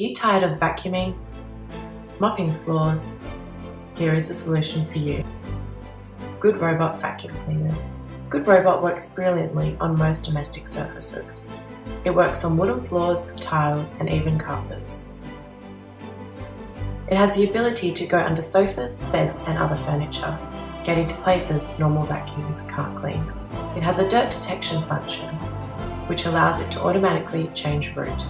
Are you tired of vacuuming? Mopping floors? Here is a solution for you. Good Robot Vacuum Cleaners. Good Robot works brilliantly on most domestic surfaces. It works on wooden floors, tiles and even carpets. It has the ability to go under sofas, beds and other furniture, getting to places normal vacuums can't clean. It has a dirt detection function, which allows it to automatically change route.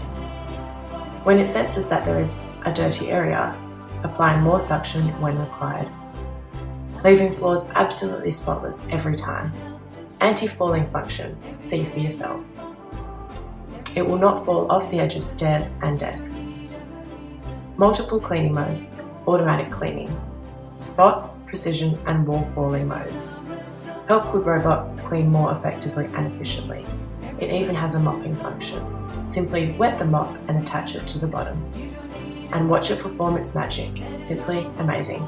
When it senses that there is a dirty area, applying more suction when required, leaving floors absolutely spotless every time. Anti-falling function, see for yourself. It will not fall off the edge of stairs and desks. Multiple cleaning modes, automatic cleaning, spot, precision and wall following modes. Help Good Robot clean more effectively and efficiently. It even has a mopping function. Simply wet the mop and attach it to the bottom. And watch it perform its magic. Simply amazing.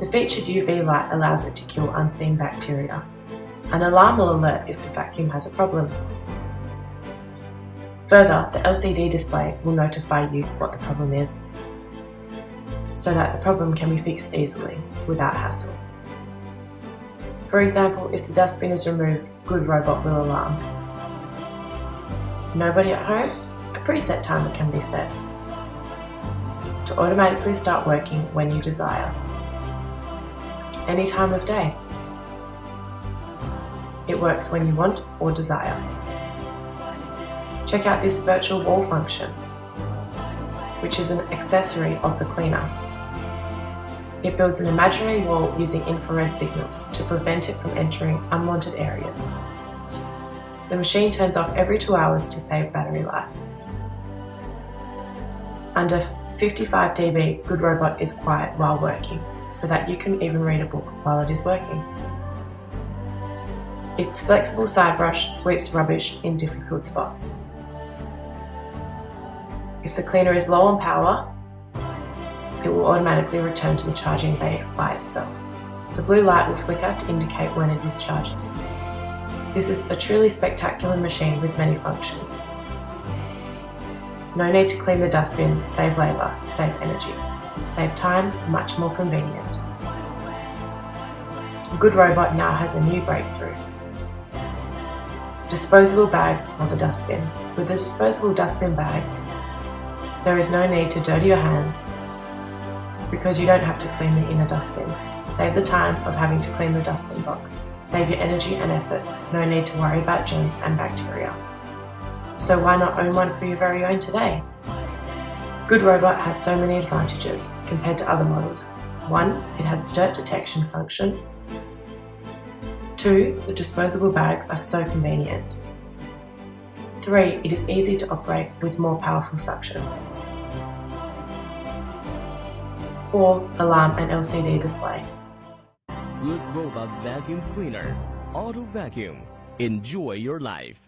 The featured UV light allows it to kill unseen bacteria. An alarm will alert if the vacuum has a problem. Further, the LCD display will notify you what the problem is, so that the problem can be fixed easily, without hassle. For example, if the dustbin is removed, Good Robot will alarm. Nobody at home? A preset timer can be set to automatically start working when you desire. Any time of day. It works when you want or desire. Check out this virtual wall function, which is an accessory of the cleaner. It builds an imaginary wall using infrared signals to prevent it from entering unwanted areas. The machine turns off every two hours to save battery life. Under 55 dB, Good Robot is quiet while working, so that you can even read a book while it is working. Its flexible side brush sweeps rubbish in difficult spots. If the cleaner is low on power, it will automatically return to the charging bay by itself. The blue light will flicker to indicate when it is charging. This is a truly spectacular machine with many functions. No need to clean the dustbin, save labour, save energy. Save time, much more convenient. Good Robot now has a new breakthrough. Disposable bag for the dustbin. With the disposable dustbin bag, there is no need to dirty your hands because you don't have to clean the inner dustbin. Save the time of having to clean the dustbin box. Save your energy and effort. No need to worry about germs and bacteria. So why not own one for your very own today? Good Robot has so many advantages compared to other models. One, it has dirt detection function. Two, the disposable bags are so convenient. Three, it is easy to operate with more powerful suction. 4. Alarm and LCD display. Good Robot Vacuum Cleaner. Auto Vacuum. Enjoy your life.